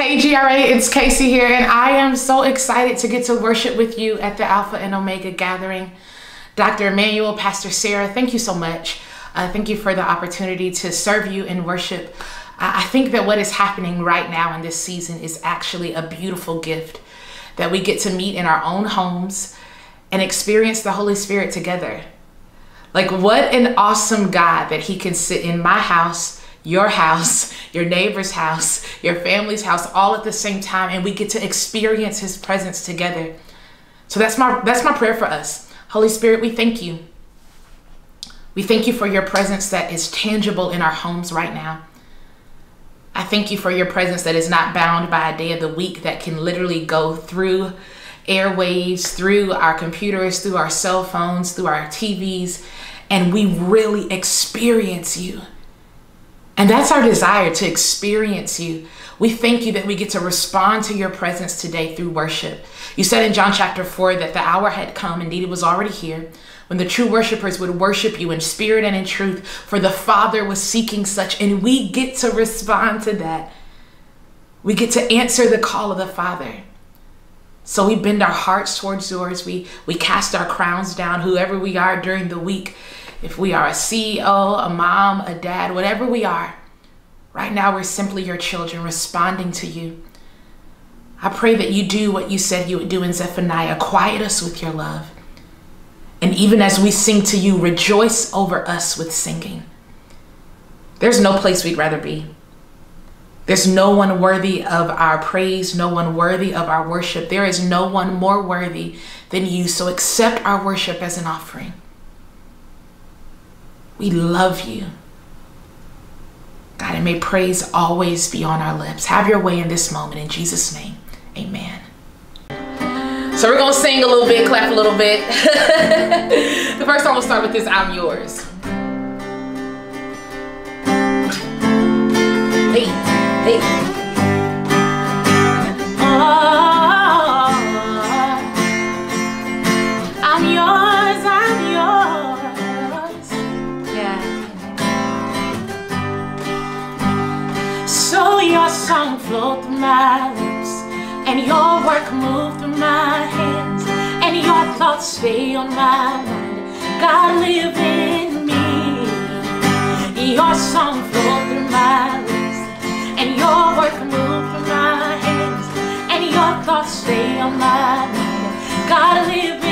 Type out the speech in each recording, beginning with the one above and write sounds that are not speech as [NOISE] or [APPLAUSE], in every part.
Hey GRA, it's Casey here, and I am so excited to get to worship with you at the Alpha and Omega gathering. Dr. Emmanuel, Pastor Sarah, thank you so much. Uh, thank you for the opportunity to serve you in worship. I think that what is happening right now in this season is actually a beautiful gift that we get to meet in our own homes and experience the Holy Spirit together. Like, what an awesome God that He can sit in my house, your house, your neighbor's house, your family's house, all at the same time, and we get to experience His presence together. So that's my that's my prayer for us. Holy Spirit, we thank you. We thank you for your presence that is tangible in our homes right now. I thank you for your presence that is not bound by a day of the week that can literally go through airwaves, through our computers, through our cell phones, through our TVs, and we really experience you. And that's our desire to experience you. We thank you that we get to respond to your presence today through worship. You said in John chapter 4 that the hour had come, indeed, it was already here, when the true worshipers would worship you in spirit and in truth, for the Father was seeking such, and we get to respond to that. We get to answer the call of the Father. So we bend our hearts towards yours. We, we cast our crowns down, whoever we are during the week. If we are a CEO, a mom, a dad, whatever we are, right now we're simply your children responding to you. I pray that you do what you said you would do in Zephaniah quiet us with your love. And even as we sing to you, rejoice over us with singing. There's no place we'd rather be. There's no one worthy of our praise, no one worthy of our worship. There is no one more worthy than you. So accept our worship as an offering. We love you. God, and may praise always be on our lips. Have your way in this moment. In Jesus' name, amen. So we're going to sing a little bit, clap a little bit. [LAUGHS] the first song we'll start with is I'm Yours. Hey. Hey. Oh, and your work moved through my hands, and your thoughts stay on my mind. God live in me. Your song flowed through my lips and your work move through my hands, and your thoughts stay on my mind. God live in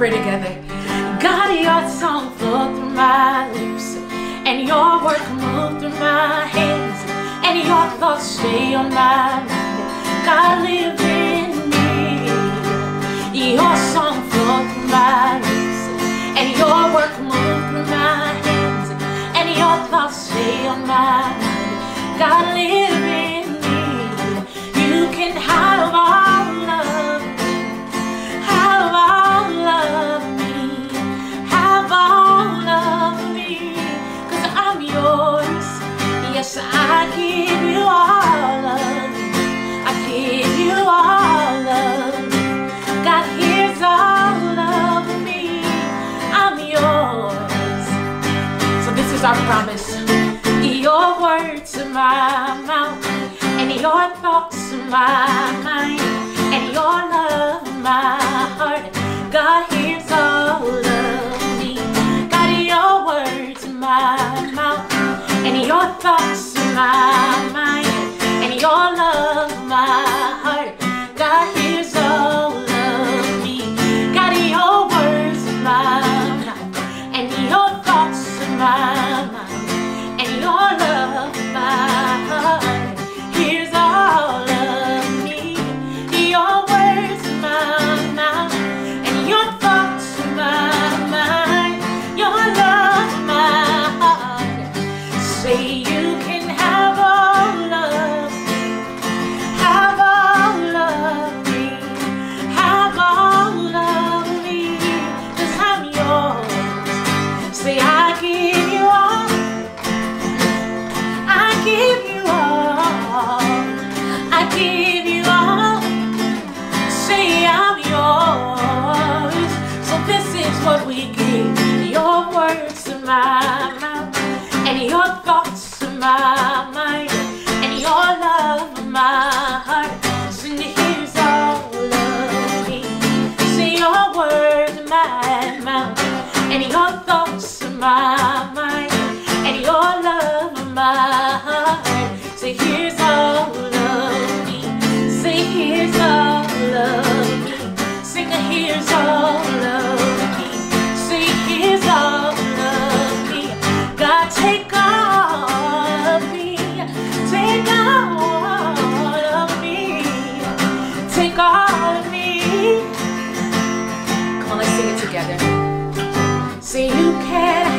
Prayer together. God, your song flowed through my lips, and your work moved through my hands, and your thoughts stay on my mind. God, live your thoughts to my mind, and your love in my heart. God hears all of me. God, your words in my mouth, and your thoughts in my my mind, and your love my heart. Say here's all of me. Say here's all of me. Sing a here's all of me. Say here's all of me. God take all of me. Take all of me. Take all of me. Come on, let's sing it together. Say you can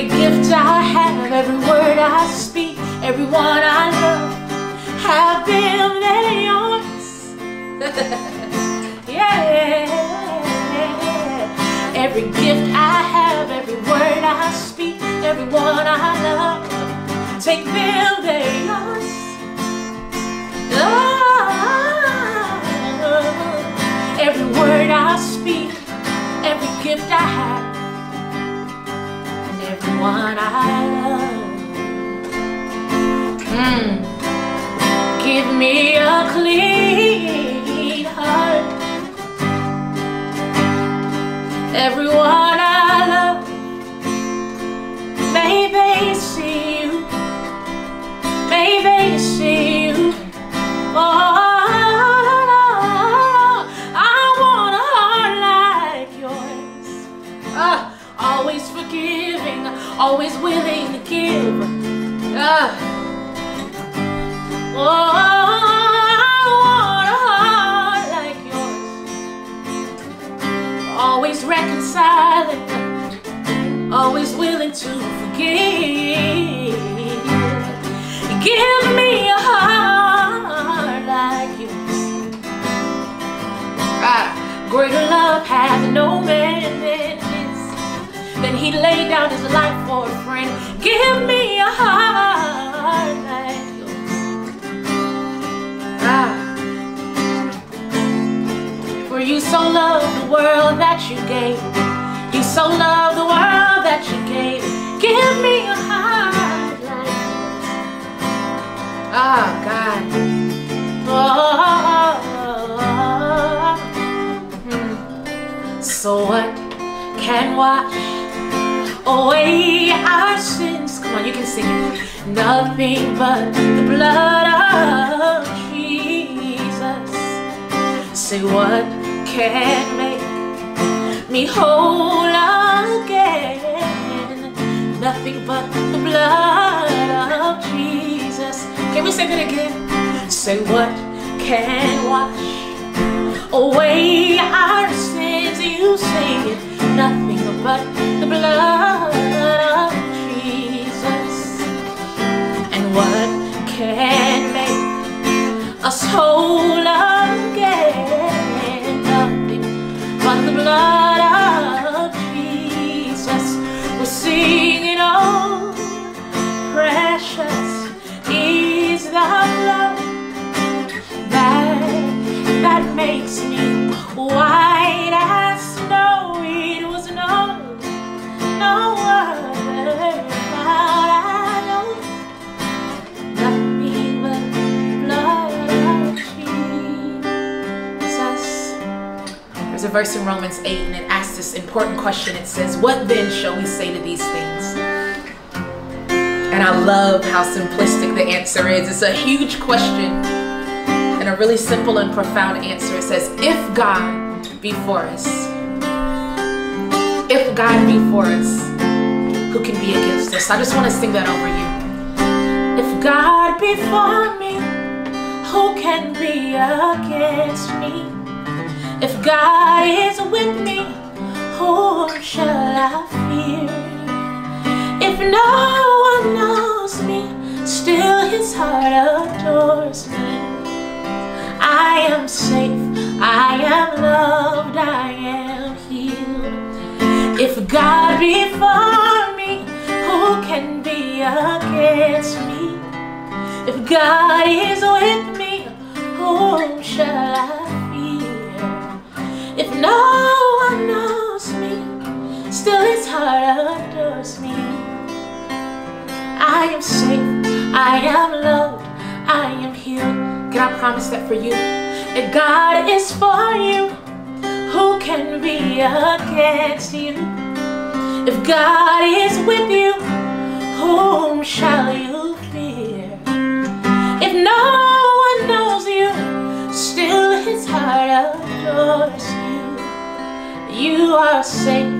Every gift I have, every word I speak, everyone I love, have them, they're yours. [LAUGHS] yeah. Every gift I have, every word I speak, everyone I love, take them, they're yours. Oh, every word I speak, every gift I have, everyone I love. Mm. Give me a clean heart. Everyone heart like yours. Always reconciling, always willing to forgive. Give me a heart like yours. Ah, greater love has no man than he laid down his life for a friend. Give me a heart For you so loved the world that you gave. You so loved the world that you gave. Give me a heart. Ah, God. Oh, hmm. So what can wash away our sins? Come on, you can sing it. Nothing but the blood of Jesus. Say what can make me whole again? Nothing but the blood of Jesus. Can we sing it again? Say what can wash away our sins? You say it. Nothing but the blood of Jesus. And what can make us whole makes me white as snow. It was no, no I know. Nothing but blood of Jesus. There's a verse in Romans 8 and it asks this important question. It says, What then shall we say to these things? And I love how simplistic the answer is. It's a huge question a really simple and profound answer. It says, If God be for us, if God be for us, who can be against us? I just want to sing that over you. If God be for me, who can be against me? If God is with me, who shall I fear? If no one knows me, still his heart adores me. I am safe, I am loved, I am healed. If God be for me, who can be against me? If God is with me, whom shall I fear? If no one knows me, still his heart adores me. I am safe, I am loved, I am healed. Can I promise that for you? If God is for you, who can be against you? If God is with you, whom shall you fear? If no one knows you, still his heart adores you. You are safe,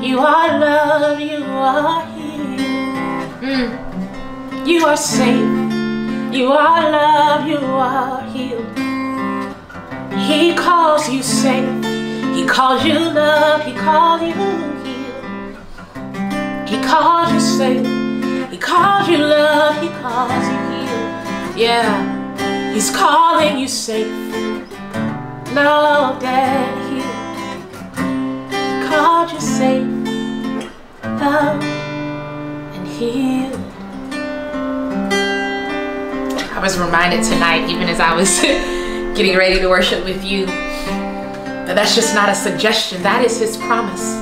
you are loved, you are healed. Mm. You are safe, you are loved, you are healed. He calls you safe, he calls you love, he calls you healed. He calls you safe, he calls you love, he calls you healed. Yeah, he's calling you safe, loved and healed. He called you safe, loved and healed. I was reminded tonight, even as I was [LAUGHS] getting ready to worship with you, that that's just not a suggestion, that is His promise.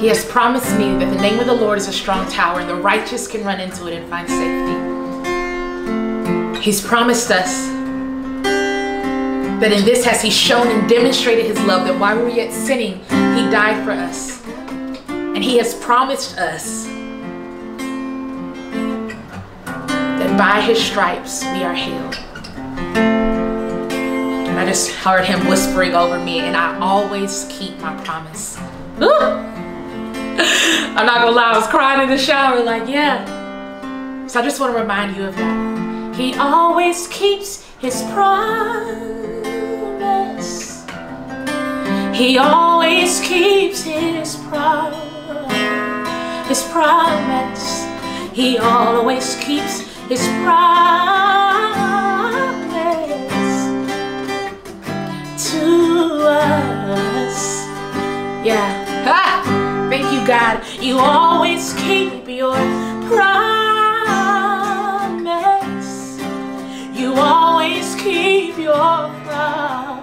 He has promised me that the name of the Lord is a strong tower and the righteous can run into it and find safety. He's promised us that in this has He shown and demonstrated His love, that while we were yet sinning, He died for us. And He has promised us by His stripes we are healed. And I just heard Him whispering over me, and I always keep my promise. [LAUGHS] I'm not gonna lie, I was crying in the shower, like, yeah. So I just want to remind you of that. He always keeps his promise. He always keeps his promise. His promise. He always keeps his promise to us. Yeah. Ah! Thank you, God. You always keep your promise. You always keep your pro-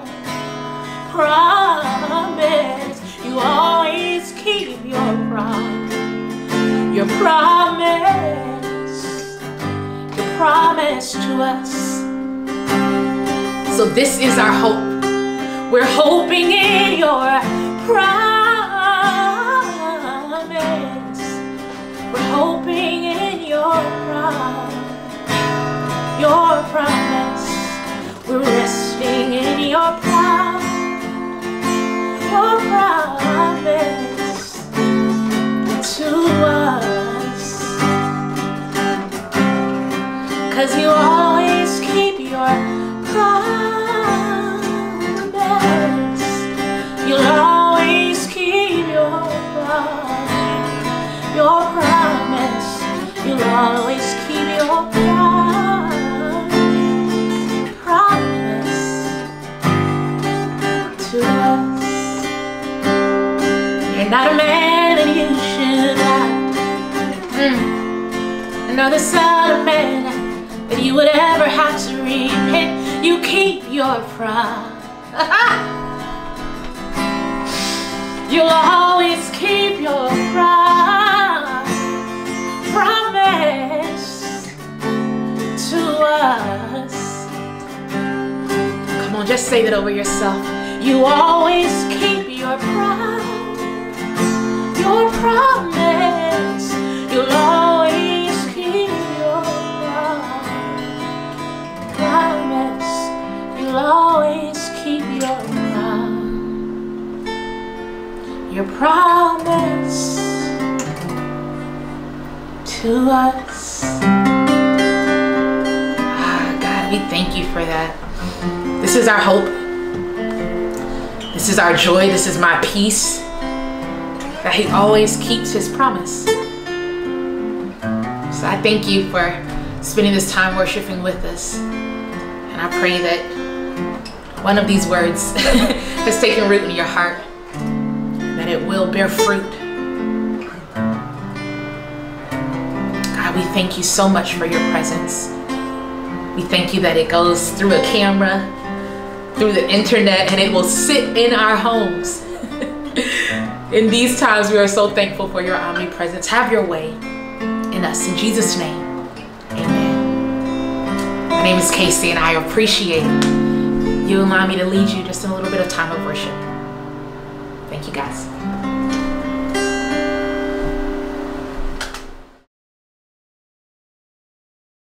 promise. You always keep your promise. Your promise. Your promise to us. So this is our hope. We're hoping in your promise. Your promise. You'll always keep your promise. Promise to us. You're not a man that you should lie. Mm. The son of man that you would ever have to repent. You keep your promise. [LAUGHS] You'll always keep your promise, just say that over yourself. You always keep your promise, your promise. You'll always keep your promise. You'll always keep your promise, your promise to us. For that. This is our hope. This is our joy. This is my peace. That He always keeps His promise. So I thank you for spending this time worshiping with us. And I pray that one of these words [LAUGHS] has taken root in your heart, that it will bear fruit. God, we thank you so much for your presence. We thank you that it goes through a camera, through the internet, and it will sit in our homes. [LAUGHS] in these times, we are so thankful for your omnipresence. Have your way in us. In Jesus' name, amen. My name is Casey, and I appreciate you allowing me to lead you just in a little bit of time of worship. Thank you, guys.